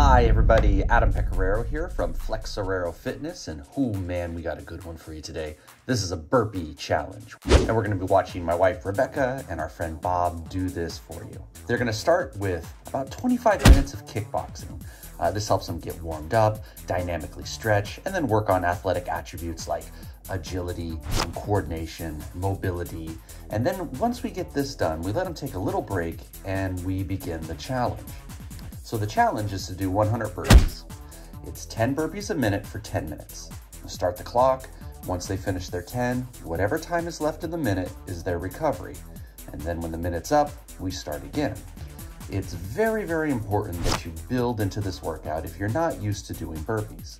Hi everybody, Adam Pecoraro here from Flexoraro Fitness, and oh man, we got a good one for you today. This is a burpee challenge, and we're gonna be watching my wife Rebecca and our friend Bob do this for you. They're gonna start with about 25 minutes of kickboxing. Uh, this helps them get warmed up, dynamically stretch, and then work on athletic attributes like agility, coordination, mobility. And then once we get this done, we let them take a little break and we begin the challenge. So the challenge is to do 100 burpees. It's 10 burpees a minute for 10 minutes. We'll start the clock. Once they finish their 10, whatever time is left in the minute is their recovery. And then when the minute's up, we start again. It's very, very important that you build into this workout if you're not used to doing burpees.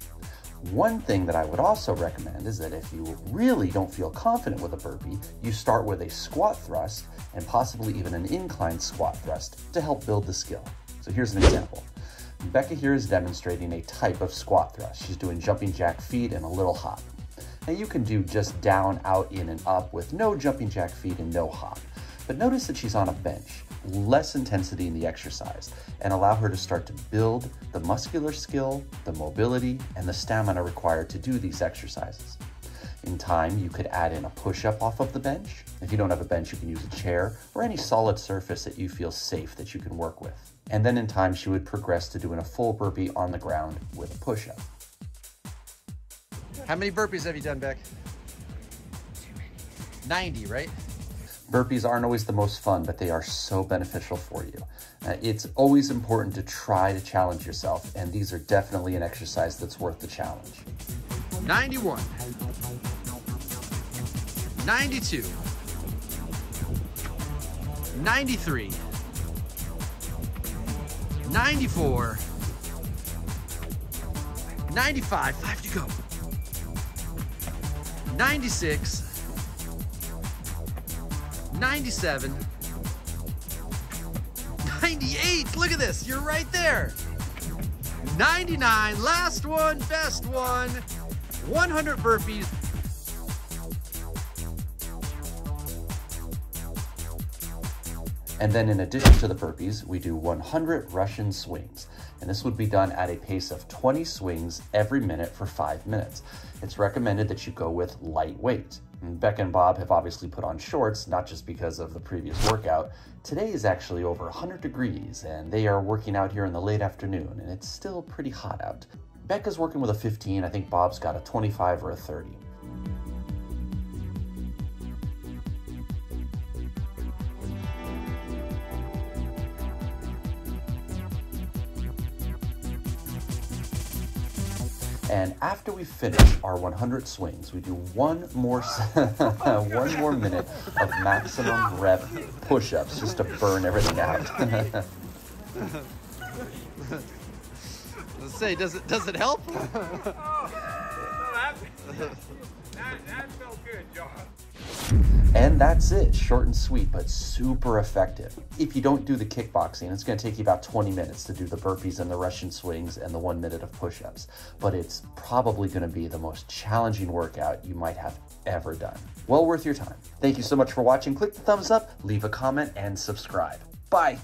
One thing that I would also recommend is that if you really don't feel confident with a burpee, you start with a squat thrust and possibly even an incline squat thrust to help build the skill. So here's an example. Becca here is demonstrating a type of squat thrust. She's doing jumping jack feet and a little hop. Now you can do just down, out, in, and up with no jumping jack feet and no hop. But notice that she's on a bench, less intensity in the exercise, and allow her to start to build the muscular skill, the mobility, and the stamina required to do these exercises. In time, you could add in a push-up off of the bench. If you don't have a bench, you can use a chair or any solid surface that you feel safe that you can work with. And then in time, she would progress to doing a full burpee on the ground with a push-up. How many burpees have you done, Beck? 90, right? Burpees aren't always the most fun, but they are so beneficial for you. Uh, it's always important to try to challenge yourself, and these are definitely an exercise that's worth the challenge. 91. 92. 93. 94. 95. Five to go. 96. 97, 98. Look at this. You're right there. 99. Last one. Best one. 100 burpees. And then in addition to the burpees, we do 100 Russian swings. And this would be done at a pace of 20 swings every minute for five minutes. It's recommended that you go with light weight. And Beck and Bob have obviously put on shorts, not just because of the previous workout. Today is actually over 100 degrees, and they are working out here in the late afternoon, and it's still pretty hot out. Beck is working with a 15, I think Bob's got a 25 or a 30. And after we finish our 100 swings, we do one more one more minute of maximum rep push-ups just to burn everything out. Let's say, does it does it help? oh, that, that felt good, John. And that's it, short and sweet, but super effective. If you don't do the kickboxing, it's gonna take you about 20 minutes to do the burpees and the Russian swings and the one minute of push-ups, but it's probably gonna be the most challenging workout you might have ever done. Well worth your time. Thank you so much for watching. Click the thumbs up, leave a comment, and subscribe. Bye.